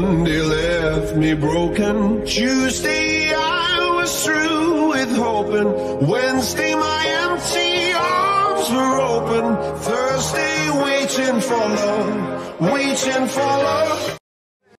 Monday left me broken. Tuesday I was through with hoping. Wednesday my empty arms were open. Thursday waiting for love, waiting for love.